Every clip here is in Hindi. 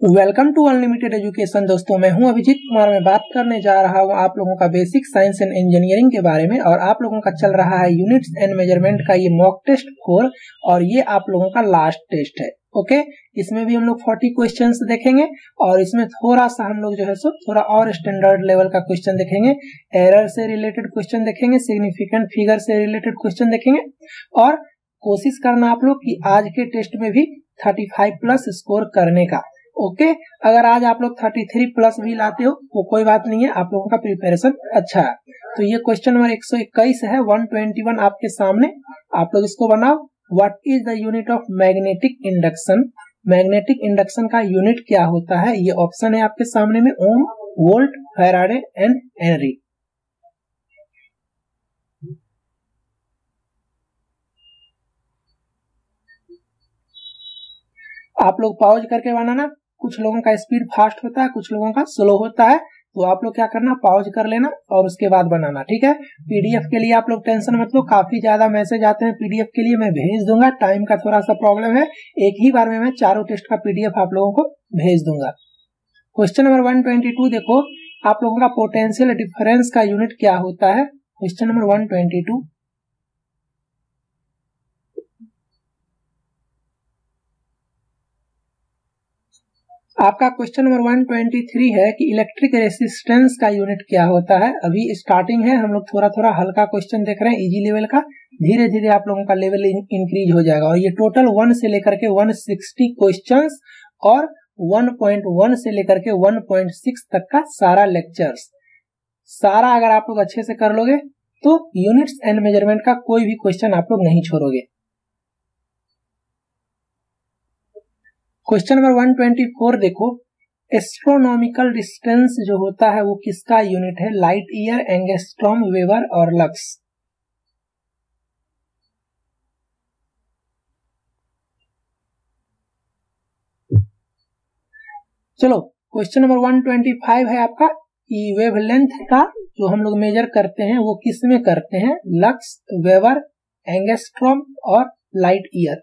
वेलकम टू अनलिमिटेड एजुकेशन दोस्तों। मैं हूँ अभिजीत कुमार। मैं बात करने जा रहा हूँ आप लोगों का बेसिक साइंस एंड इंजीनियरिंग के बारे में और आप लोगों का चल रहा है यूनिट्स एंड मेज़रमेंट का ये मॉक टेस्ट फोर और ये आप लोगों का लास्ट टेस्ट है। ओके इसमें भी हम लोग फोर्टी क्वेश्चन देखेंगे और इसमें थोड़ा सा हम लोग जो है सो, थोड़ा और स्टैंडर्ड लेवल का क्वेश्चन देखेंगे। एरर से रिलेटेड क्वेश्चन देखेंगे सिग्निफिकेंट फिगर से रिलेटेड क्वेश्चन देखेंगे और कोशिश करना आप लोग की आज के टेस्ट में भी थर्टी फाइव प्लस स्कोर करने का। ओके? अगर आज आप लोग थर्टी थ्री प्लस भी लाते हो, वो कोई बात नहीं है, आप लोगों का प्रिपरेशन अच्छा है। तो ये क्वेश्चन नंबर एक सौ इक्कीस है वन ट्वेंटी वन आपके सामने। आप लोग इसको बनाओ। What is the unit of magnetic induction magnetic induction का यूनिट क्या होता है? ये ऑप्शन है आपके सामने में ohm volt Faraday and henry आप लोग पॉज करके बनाना। कुछ लोगों का स्पीड फास्ट होता है, कुछ लोगों का स्लो होता है तो आप लोग क्या करना पॉज कर लेना और उसके बाद बनाना, ठीक है? पीडीएफ के लिए आप लोग टेंशन मत लो, काफ़ी ज़्यादा मैसेज आते हैं पीडीएफ के लिए, मैं भेज दूँगा टाइम का थोड़ा सा प्रॉब्लम है, एक ही बार में मैं चारों टेस्ट का पीडीएफ आप लोगों को भेज दूँगा। क्वेश्चन नंबर 122 देखो, आप लोगों का पोटेंशियल डिफरेंस का यूनिट क्या होता है? क्वेश्चन नंबर 122 आपका क्वेश्चन नंबर 123 है कि इलेक्ट्रिक रेसिस्टेंस का यूनिट क्या होता है? अभी स्टार्टिंग है, हम लोग थोड़ा थोड़ा हल्का क्वेश्चन देख रहे हैं इजी लेवल का। धीरे धीरे आप लोगों का लेवल इंक्रीज हो जाएगा। और ये टोटल वन से लेकर के 160 क्वेश्चंस और 1.1 से लेकर के 1.6 तक का सारा लेक्चर्स सारा अगर आप लोग अच्छे से कर लोगे तो यूनिट्स एंड मेज़रमेंट का कोई भी क्वेश्चन आप लोग नहीं छोड़ोगे। क्वेश्चन नंबर 124 देखो। एस्ट्रोनॉमिकल डिस्टेंस जो होता है वो किसका यूनिट है? लाइट ईयर एंगेस्ट्रॉम वेवर और लक्स चलो क्वेश्चन नंबर 125 है आपका। वेवलेंथ का जो हम लोग मेजर करते हैं, वो किसमें करते हैं? लक्स वेवर एंगेस्ट्रॉम और लाइट ईयर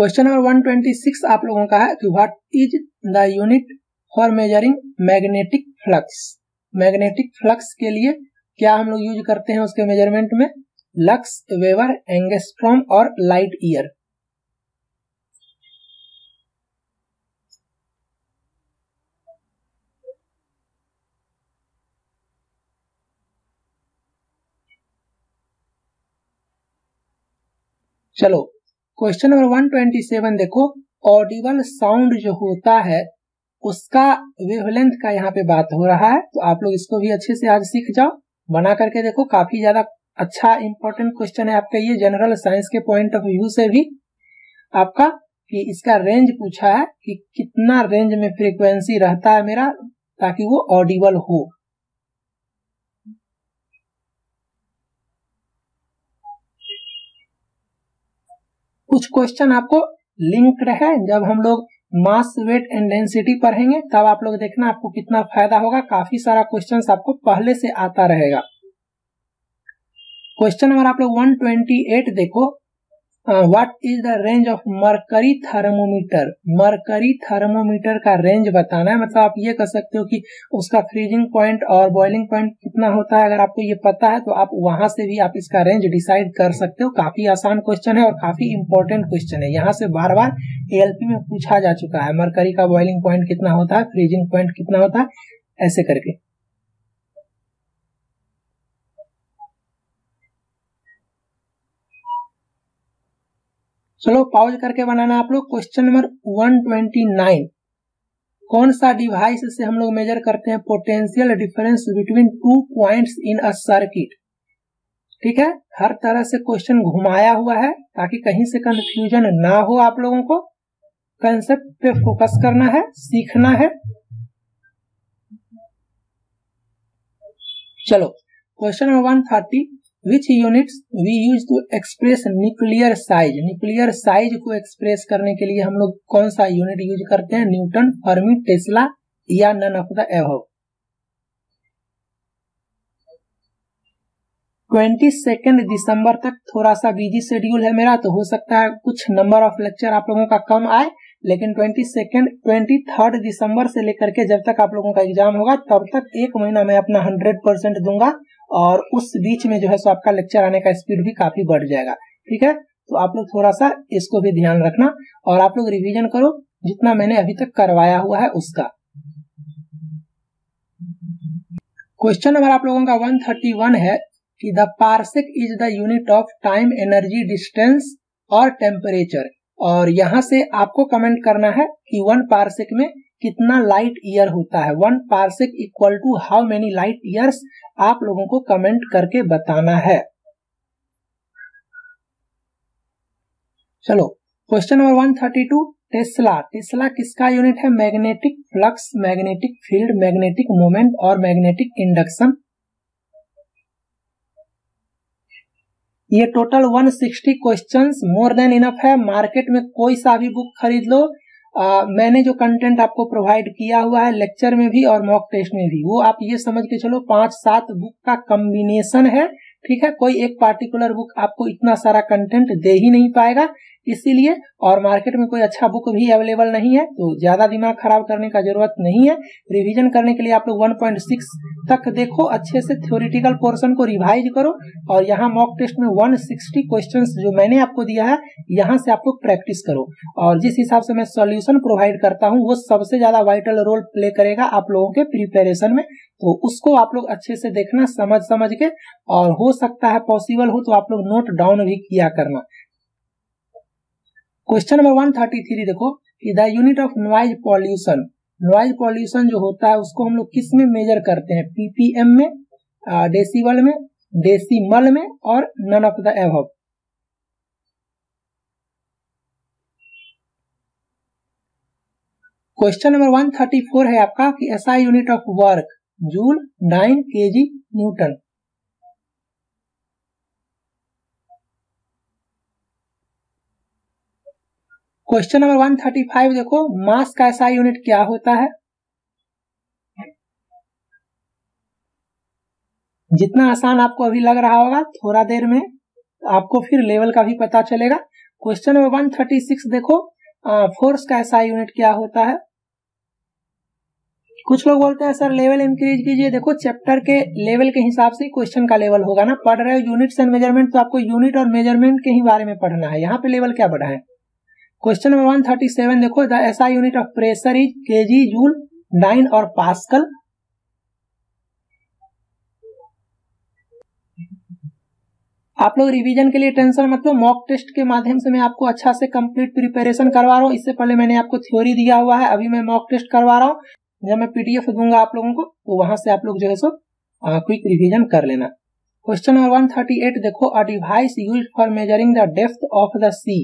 क्वेश्चन नंबर 126 आप लोगों का है कि what is the unit for measuring magnetic flux magnetic flux के लिए क्या हम लोग यूज़ करते हैं उसके मेज़रमेंट में? लक्स वेवर एंगेस्ट्रॉम और लाइट ईयर चलो क्वेश्चन नंबर 127 देखो ऑडिबल साउंड जो होता है, उसका वेवलेंथ का यहाँ पे बात हो रहा है तो आप लोग इसको भी अच्छे से आज सीख जाओ। बना करके देखो, काफ़ी ज़्यादा अच्छा इंपॉर्टेंट क्वेश्चन है आपका, ये जनरल साइंस के पॉइंट ऑफ़ व्यू से भी। आपका कि इसका रेंज पूछा है कि कितना रेंज में फ्रीक्वेंसी रहता है मेरा, ताकि वो ऑडिबल हो। कुछ क्वेश्चन आपको लिंक्ड है जब हम लोग मास वेट एंड डेंसिटी पढ़ेंगे, तब आप लोग देखना आपको कितना फ़ायदा होगा। काफ़ी सारा क्वेश्चन आपको पहले से आता रहेगा। क्वेश्चन नंबर आप लोग 128 देखो। What is the range of mercury thermometer mercury thermometer का रेंज बताना है। मतलब आप ये कह सकते हो कि उसका फ्रीजिंग पॉइंट और बॉइलिंग पॉइंट कितना होता है। अगर आपको ये पता है तो आप वहाँ से भी आप इसका रेंज डिसाइड कर सकते हो। काफ़ी आसान क्वेश्चन है और काफ़ी इंपॉर्टेंट क्वेश्चन है। यहाँ से बार बार एएलपी में पूछा जा चुका है मरकरी का बॉइलिंग पॉइंट कितना होता है फ्रीजिंग पॉइंट कितना होता है, ऐसे करके। चलो पॉज करके बनाना आप लोग। क्वेश्चन नंबर 129 कौन सा डिवाइस से हम लोग मेजर करते हैं potential difference between two points in a circuit ठीक है? हर तरह से क्वेश्चन घुमाया हुआ है ताकि कहीं से कंफ्यूजन ना हो आप लोगों को। कंसेप्ट पे फोकस करना है, सीखना है। चलो question number one thirty which units we use to express nuclear size nuclear size को एक्सप्रेस करने के लिए हम लोग कौन सा यूनिट यूज़ करते हैं? न्यूटन फर्मी टेस्ला या none of the above twenty second दिसंबर तक थोड़ा सा बिज़ी शेड्यूल है मेरा तो हो सकता है कुछ नंबर ऑफ़ लेक्चर आप लोगों का कम आए, लेकिन ट्वेंटी सेकेंड ट्वेंटी थर्ड दिसंबर से लेकर के जब तक आप लोगों का एग्ज़ाम होगा, तब तक एक महीना मैं अपना हंड्रेड परसेंट दूँगा। और उस बीच में जो है सो आपका लेक्चर आने का स्पीड भी काफ़ी बढ़ जाएगा। ठीक है? तो आप लोग थोड़ा सा इसको भी ध्यान रखना और आप लोग रिवीजन करो, जितना मैंने अभी तक करवाया हुआ है उसका। क्वेश्चन नंबर आप लोगों का 131 है कि the parsec is the unit of time energy distance और टेम्परेचर और यहाँ से आपको कमेंट करना है कि वन पार्सेक में कितना लाइट ईयर होता है? One parsec equal to how many light years आप लोगों को कमेंट करके बताना है। चलो question number one thirty two tesla tesla किसका यूनिट है? Magnetic flux magnetic field magnetic moment और मैग्नेटिक इंडक्शन ये total 160 questions more than enough है। मार्केट में कोई सा भी बुक खरीद लो। आ, मैंने जो कंटेंट आपको प्रोवाइड किया हुआ है लेक्चर में भी और मॉक टेस्ट में भी वो आप ये समझ के चलो पाँच सात बुक का कम्बिनेशन है ठीक है? कोई एक पार्टिकुलर बुक आपको इतना सारा कंटेंट दे ही नहीं पाएगा। इसीलिए, और मार्केट में कोई अच्छा बुक भी अवेलेबल नहीं है तो ज़्यादा दिमाग खराब करने का ज़रूरत नहीं है। रिवीजन करने के लिए आप लोग 1.6 तक देखो, अच्छे से थ्योरिटिकल पोर्शन को रिवाइज करो, और यहाँ मॉक टेस्ट में 160 क्वेश्चंस जो मैंने आपको दिया है, यहाँ से आप लोग प्रैक्टिस करो। और जिस हिसाब से मैं सोल्यूशन प्रोवाइड करता हूँ, वो सबसे ज़्यादा वाइटल रोल प्ले करेगा आप लोगों के प्रिपेरेशन में। तो उसको आप लोग अच्छे से देखना समझ समझ के, और हो सकता है पॉसिबल हो तो आप लोग नोट डाउन भी किया करना। Question number one thirty three देखो, कि the unit of noise pollution noise pollution जो होता है, उसको हम लोग किसमें मेजर करते हैं? पीपीएम में डेसिबल में डेसिमल में, और none of the above question number one thirty four है आपका, कि SI unit of work joule nine K G newton question number 135 देखो मास का ऐसा यूनिट क्या होता है? जितना आसान आपको अभी लग रहा होगा, थोड़ा देर में, आपको फिर लेवल का भी पता चलेगा। क्वेश्चन नंबर 136 देखो फोर्स का ऐसा यूनिट क्या होता है? कुछ लोग बोलते हैं, सर लेवल इंक्रीज कीजिए। देखो चैप्टर के लेवल के हिसाब से क्वेश्चन का लेवल होगा ना। पढ़ रहे हो यूनिट्स एंड मेज़रमेंट तो आपको यूनिट और मेज़रमेंट के ही बारे में पढ़ना है। यहाँ पे लेवल क्या बढ़ा है? Question number one thirty seven देखो the S I unit of pressure is K G joule nine और पास्कल आप लोग रिवीजन के लिए टेंशन मत लो। मॉक टेस्ट के माध्यम से मैं आपको अच्छा से कंप्लीट प्रिपरेशन करवा रहा हूँ। इससे पहले मैंने आपको थ्योरी दिया हुआ है। अभी मैं मॉक टेस्ट करवा रहा हूँ। जब मैं पीडीएफ दूँगा आप लोगों को तो वहाँ से आप लोग जो है सो क्विक रिवीजन कर लेना। Question number one thirty eight देखो a device use for measuring the depth of the sea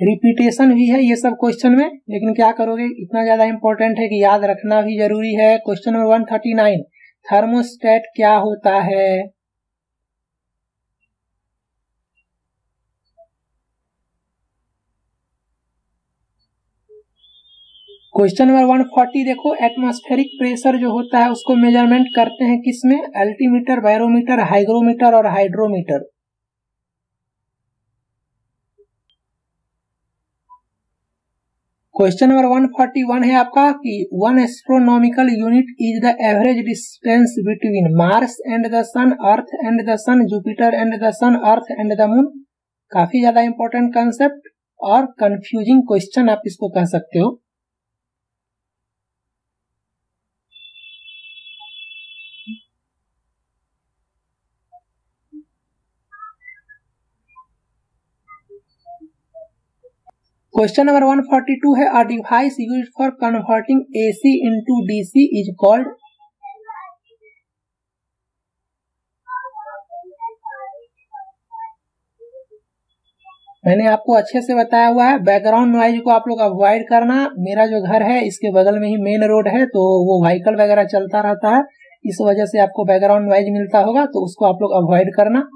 repetition भी है ये सब क्वेश्चन में, लेकिन क्या करोगे? इतना ज़्यादा इंपॉर्टेंट है कि याद रखना भी ज़रूरी है। Question number one thirty nine thermostat क्या होता है? क्वेश्चन नंबर वन फोर्टी देखो एटमॉस्फेरिक प्रेशर जो होता है उसको मेज़रमेंट करते हैं किसमें अल्टीमीटर बैरोमीटर हाइग्रोमीटर और हाइड्रोमीटर क्वेश्चन नंबर 141 है आपका कि one astronomical unit is the average distance between Mars and the sun Earth and the sun Jupiter and the sun Earth and the moon काफ़ी ज़्यादा इंपॉर्टेंट कंसेप्ट और कंफ्यूजिंग क्वेश्चन आप इसको कह सकते हो। क्वेश्चन नंबर 142 है a device use for converting AC into DC is called मैंने आपको अच्छे से बताया हुआ है बैकग्राउंड नॉइज़ को आप लोग अवॉइड करना। मेरा जो घर है, इसके बगल में ही मेन रोड है तो वो व्हीकल वगैरह चलता रहता है। इस वजह से आपको बैकग्राउंड नॉइज़ मिलता होगा तो उसको आप लोग अवॉइड करना।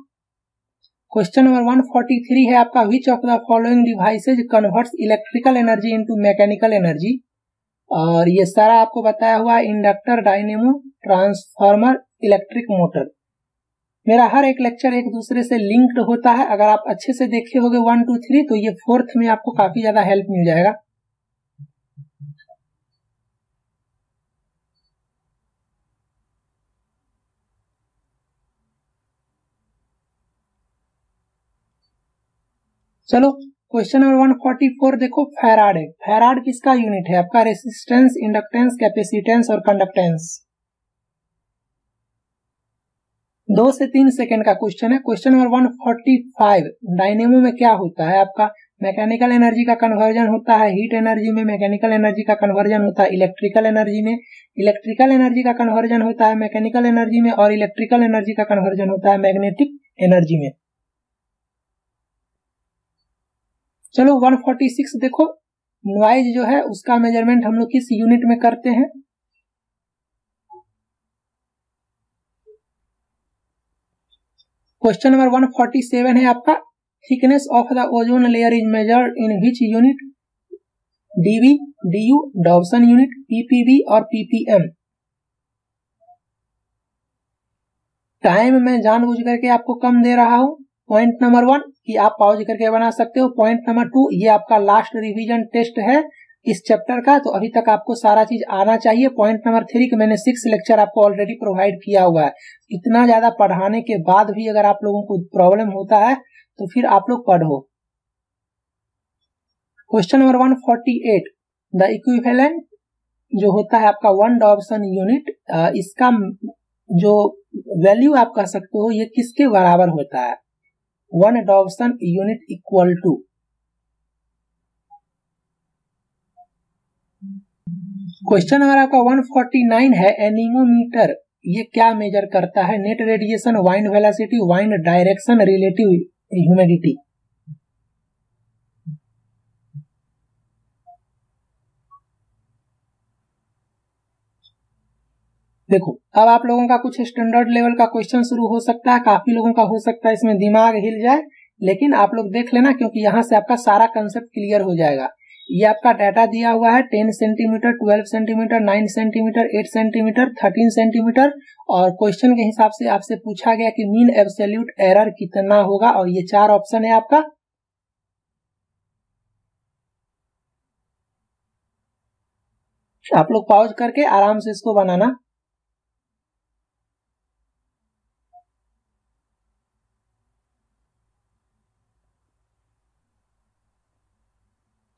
क्वेश्चन नंबर 143 है आपका which of the following devices converts electrical energy into mechanical energy और ये सारा आपको बताया हुआ inductor dynamo transformer electric motor मेरा हर एक लेक्चर एक दूसरे से लिंक्ड होता है। अगर आप अच्छे से देखे होगे वन टू थ्री तो ये फोर्थ में आपको काफ़ी ज़्यादा हेल्प मिल जाएगा। चलो question number one forty four देखो फेराड है। फैराड किसका यूनिट है? आपका रेसिस्टेंस इंडक्टेंस कैपेसिटेंस और कंडक्टेंस दो से तीन सेकेंड का क्वेश्चन है। Question number one forty five dynamo में क्या होता है आपका? मैकेनिकल एनर्जी का कन्वर्जन होता है हीट एनर्जी में मैकेनिकल एनर्जी का कन्वर्जन होता है इलेक्ट्रिकल एनर्जी में। इलेक्ट्रिकल एनर्जी का कन्वर्जन होता है मैकेनिकल एनर्जी में और इलेक्ट्रिकल एनर्जी का कन्वर्जन होता है मैग्नेटिक एनर्जी में। चलो 146 देखो। नॉइज़ जो है, उसका मेज़रमेंट हम लोग किस यूनिट में करते हैं? क्वेश्चन नंबर 147 है आपका। Thickness of the ozone layer is measured in which unit DV DU Dobson unit PPV और पीपीएम टाइम मैं जानबूझ करके आपको कम दे रहा हूँ। पॉइंट नंबर वन कि आप पॉज करके बना सकते हो। पॉइंट नंबर टू ये आपका लास्ट रिवीजन टेस्ट है इस चैप्टर का। तो अभी तक आपको सारा चीज़ आना चाहिए। पॉइंट नंबर थ्री के मैंने सिक्स लेक्चर आपको ऑलरेडी प्रोवाइड किया हुआ है। इतना ज़्यादा पढ़ाने के बाद भी अगर आप लोगों को प्रॉब्लम होता है तो फिर आप लोग पढ़ो। Question number one forty eight the equivalent जो होता है आपका वन डॉप्सन यूनिट इसका जो वैल्यू आप कह सकते हो, ये किसके बराबर होता है? One adoption unit equal to. Question number आपका 149 है, एनिमोमीटर, ये क्या मेजर करता है? Net radiation wind velocity wind direction relative humidity देखो, अब आप लोगों का कुछ स्टैंडर्ड लेवल का क्वेश्चन शुरू हो सकता है, काफ़ी लोगों का हो सकता है, इसमें दिमाग हिल जाए, लेकिन आप लोग देख लेना, क्योंकि यहाँ से आपका सारा कंसेप्ट क्लियर हो जाएगा। ये आपका डाटा दिया हुआ है ten centimetre twelve centimetre nine centimetre eight centimetre thirteen centimetre और क्वेश्चन के हिसाब से आपसे पूछा गया कि मीन एब्सोल्यूट एरर कितना होगा, और ये चार ऑप्शन है आपका। आप लोग पॉज करके आराम से इसको बनाना।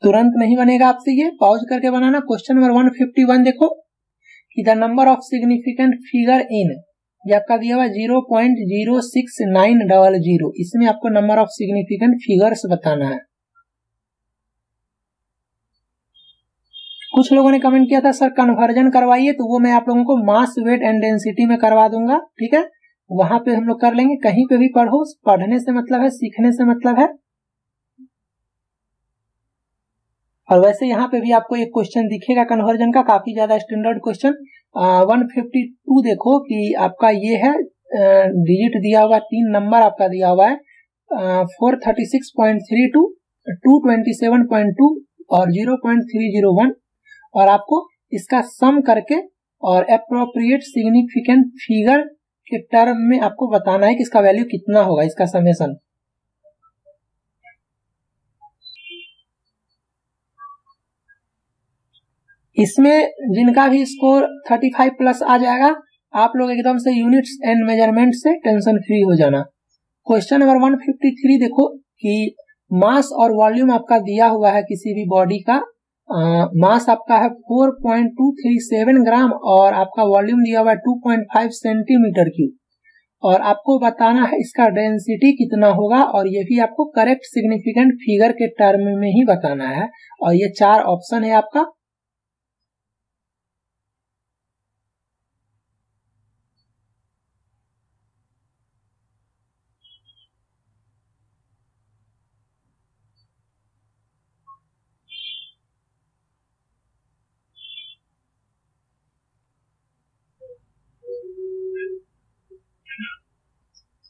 तुरंत नहीं बनेगा आपसे ये। पॉज करके बनाना। क्वेश्चन नंबर 151 देखो। कि the number of significant figure in ये आपका दिया हुआ zero point zero six nine double zero इसमें आपको नंबर ऑफ़ सिग्निफिकेंट फिगर्स बताना है। कुछ लोगों ने कमेंट किया था, सर कन्वर्जन करवाइए तो वो मैं आप लोगों को मास वेट एंड डेंसिटी में करवा दूँगा। ठीक है? वहाँ पे हम लोग कर लेंगे। कहीं पे भी पढ़ो, पढ़ने से मतलब है, सीखने से मतलब है। और वैसे यहाँ पे भी आपको एक क्वेश्चन दिखेगा कन्वर्जन का काफ़ी ज़्यादा standard question one fifty two देखो कि आपका ये है डिजिट दिया हुआ, तीन नंबर आपका दिया हुआ है। Four thirty six point three two two twenty seven point two और zero point three zero one और आपको इसका सम करके और अप्रोप्रिएट सिग्निफिकेंट फिगर के टर्म में आपको बताना है कि इसका वैल्यू कितना होगा, इसका समेसन इसमें जिनका भी स्कोर 35 प्लस आ जाएगा आप लोग एकदम से यूनिट्स एंड मेज़रमेंट से टेंशन फ्री हो जाना। क्वेश्चन नंबर 153 देखो कि मास और वॉल्यूम आपका दिया हुआ है किसी भी बॉडी का। आ, मास आपका है 4.237 ग्राम और आपका वॉल्यूम दिया हुआ है 2.5 सेंटीमीटर क्यूब और आपको बताना है इसका डेंसिटी कितना होगा और ये भी आपको करेक्ट सिग्निफिकेंट फिगर के टर्म में ही बताना है। और ये चार ऑप्शन है आपका।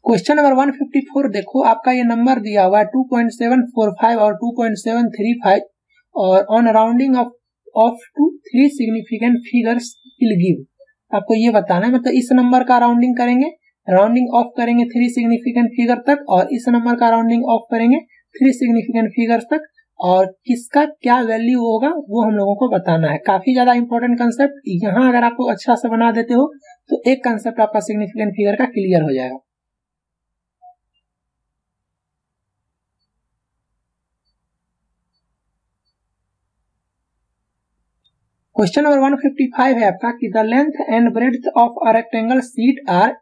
क्वेश्चन नंबर 154 देखो आपका ये नंबर दिया हुआ है 2.745 और 2.735 और on rounding off off to three significant figures will give आपको ये बताना है मतलब इस नंबर का राउंडिंग करेंगे राउंडिंग ऑफ़ करेंगे थ्री सिग्निफिकेंट फिगर तक और इस नंबर का राउंडिंग ऑफ़ करेंगे थ्री सिग्निफिकेंट फिगर्स तक और किसका क्या वैल्यू होगा वो हम लोगों को बताना है। काफ़ी ज़्यादा इंपॉर्टेंट कंसेप्ट यहाँ अगर आपको अच्छा से बना देते हो तो एक कंसेप्ट आपका सिग्निफिकेंट फिगर का क्लियर हो जाएगा। क्वेश्चन नंबर 155 है आपका कि the length and breadth of a rectangle sheet are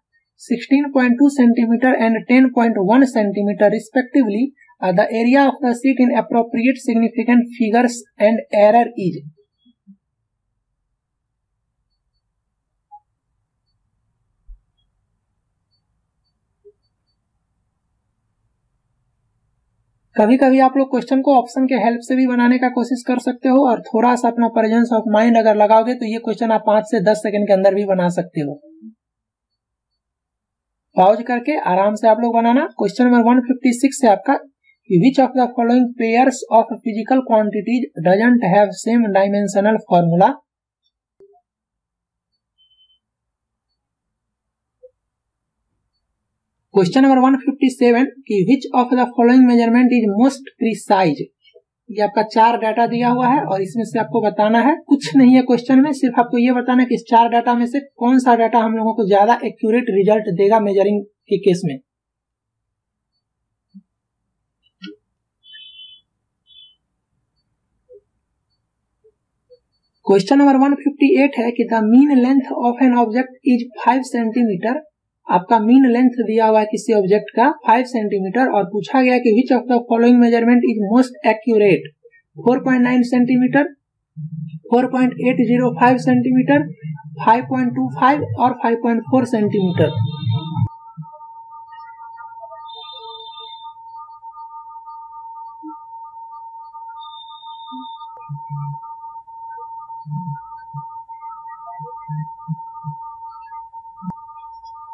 16.2 centimetre and 10.1 centimetre respectively the area of the seat in appropriate significant figures and error is कभी कभी आप लोग क्वेश्चन को ऑप्शन के हेल्प से भी बनाने का कोशिश कर सकते हो और थोड़ा सा अपना प्रेजेंस ऑफ़ माइंड अगर लगाओगे तो ये क्वेश्चन आप पाँच से दस सेकंड के अंदर भी बना सकते हो। पॉज करके आराम से आप लोग बनाना। क्वेश्चन नंबर 156 है आपका। Which of the following pairs of physical quantities doesn't have same dimensional formula? Question number 157 कि which of the following measurement is most precise ये आपका चार डाटा दिया हुआ है और इसमें से आपको बताना है, कुछ नहीं है क्वेश्चन में, सिर्फ़ आपको ये बताना है कि इस चार डाटा में से कौन सा डाटा हम लोगों को ज़्यादा एक्यूरेट रिज़ल्ट देगा मेजरिंग के केस में? क्वेश्चन नंबर 158 है कि the mean length of an object is 5 centimetre आपका मीन लेंथ दिया हुआ है किसी ऑब्जेक्ट का 5 सेंटीमीटर और पूछा गया कि which of the following measurement is most accurate 4.9 centimetre 4.805 centimetre 5.25 और 5.4 सेंटीमीटर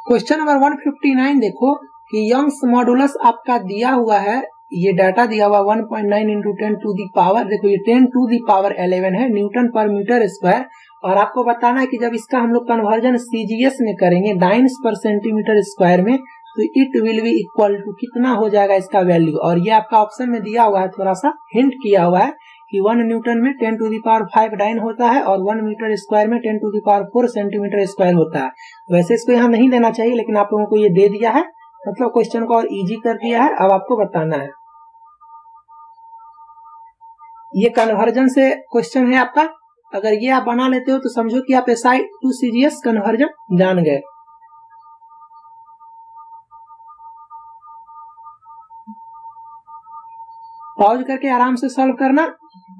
क्वेश्चन नंबर 159 देखो कि यंग्स मॉडुलस आपका दिया हुआ है, ये डाटा दिया हुआ 1.9 point nine into ten to the power देखो ये 10 टू दी पावर 11 है न्यूटन पर मीटर स्क्वायर और आपको बताना है कि जब इसका हम लोग कन्वर्जन सीजीएस में करेंगे डाइन्स पर सेंटीमीटर स्क्वायर में तो it will be equal to कितना हो जाएगा इसका वैल्यू और ये आपका ऑप्शन में दिया हुआ है, थोड़ा सा हिंट किया हुआ है कि वन न्यूटन में ten to the power five dyne होता है और वन मीटर स्क्वायर में ten to the power four centimetre square होता है। वैसे इसको यहाँ नहीं देना चाहिए, लेकिन आप लोगों को ये दे दिया है। मतलब क्वेश्चन को और इजी कर दिया है। अब आपको बताना है। ये कन्वर्जन से क्वेश्चन है आपका। अगर ये आप बना लेते हो तो समझो कि आप S I to CGS conversion जान गए। पॉज करके आराम से सॉल्व करना।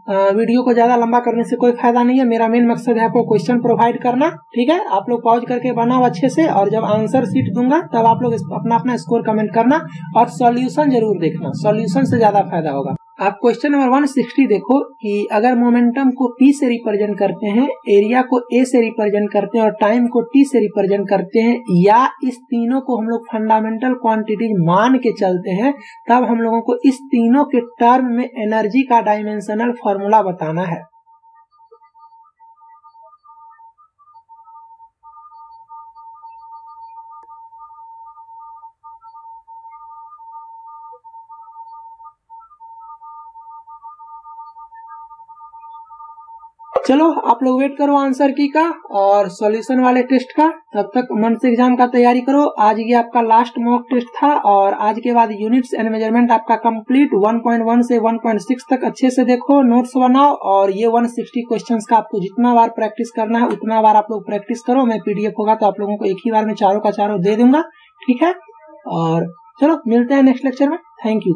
वीडियो को ज़्यादा लंबा करने से कोई फ़ायदा नहीं है। मेरा मेन मकसद है आपको क्वेश्चन प्रोवाइड करना, ठीक है? आप लोग पॉज करके बनाओ अच्छे से और जब आंसर सीट दूँगा, तब आप लोग अपना अपना स्कोर कमेंट करना और सॉल्यूशन ज़रूर देखना। सॉल्यूशन से ज़्यादा फ़ायदा होगा। आप क्वेश्चन नंबर 160 देखो कि अगर मोमेंटम को पी से रिप्रेजेंट करते हैं एरिया को ए से रिप्रेजेंट करते हैं और टाइम को टी से रिप्रेजेंट करते हैं, या इस तीनों को हम लोग फंडामेंटल क्वांटिटी मान के चलते हैं, तब हम लोगों को इस तीनों के टर्म में एनर्जी का डायमेंशनल फॉर्मूला बताना है। चलो, आप लोग वेट करो आंसर की का और सॉल्यूशन वाले टेस्ट का। तब तक मन से एग्ज़ाम का तैयारी करो। आज ये आपका लास्ट मॉक टेस्ट था और आज के बाद यूनिट्स एंड मेज़रमेंट आपका कंप्लीट 1.1 से 1.6 तक अच्छे से देखो नोट्स बनाओ और ये 160 क्वेश्चंस का आपको जितना बार प्रैक्टिस करना है, उतना बार आप लोग प्रैक्टिस करो। मैं पीडीएफ होगा तो आप लोगों को एक ही बार में चारों का चारों दे दूँगा। ठीक है? और चलो, मिलते हैं नेक्स्ट लेक्चर में। Thank you